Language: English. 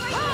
Ah!